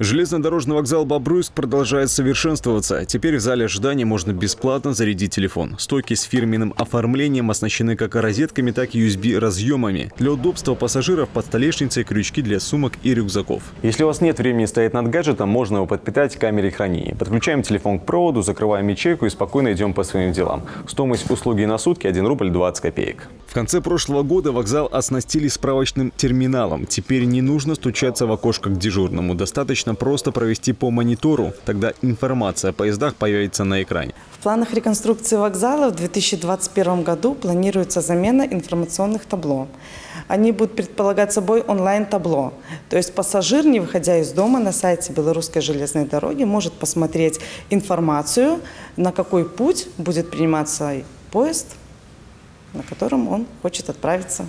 Железнодорожный вокзал Бобруйск продолжает совершенствоваться. Теперь в зале ожидания можно бесплатно зарядить телефон. Стойки с фирменным оформлением оснащены как розетками, так и USB-разъемами. Для удобства пассажиров под столешницей крючки для сумок и рюкзаков. Если у вас нет времени стоять над гаджетом, можно его подпитать камерой хранения. Подключаем телефон к проводу, закрываем ячейку и спокойно идем по своим делам. Стоимость услуги на сутки 1 рубль 20 копеек. В конце прошлого года вокзал оснастили справочным терминалом. Теперь не нужно стучаться в окошко к дежурному. Достаточно просто провести по монитору. Тогда информация о поездах появится на экране. В планах реконструкции вокзала в 2021 году планируется замена информационных табло. Они будут предполагать собой онлайн-табло. То есть пассажир, не выходя из дома, на сайте Белорусской железной дороги может посмотреть информацию, на какой путь будет приниматься поезд, на котором он хочет отправиться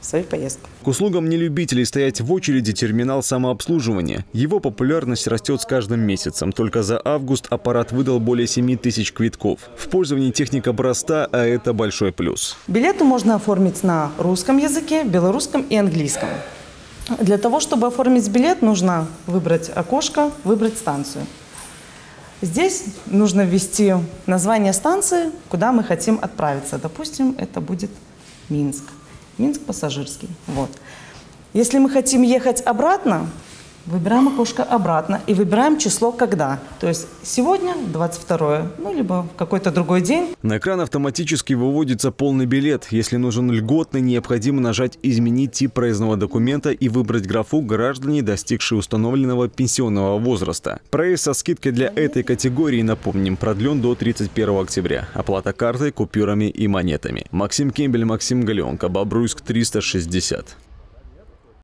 свою поездку. К услугам нелюбителей стоять в очереди терминал самообслуживания. Его популярность растет с каждым месяцем. Только за август аппарат выдал более 7 тысяч квитков. В пользовании техника проста, а это большой плюс. Билеты можно оформить на русском языке, белорусском и английском. Для того, чтобы оформить билет, нужно выбрать окошко, выбрать станцию. Здесь нужно ввести название станции, куда мы хотим отправиться. Допустим, это будет Минск. Минск пассажирский. Вот. Если мы хотим ехать обратно, Выбираем окошко обратно и выбираем число «когда». То есть сегодня 22 ну, либо в какой-то другой день. На экран автоматически выводится полный билет. Если нужен льготный, необходимо нажать «Изменить тип проездного документа» и выбрать графу «Граждане, достигшие установленного пенсионного возраста». Проезд со скидкой для этой категории, напомним, продлен до 31 октября. Оплата картой, купюрами и монетами. Максим Кембель, Максим Галенко, Бобруйск, 360.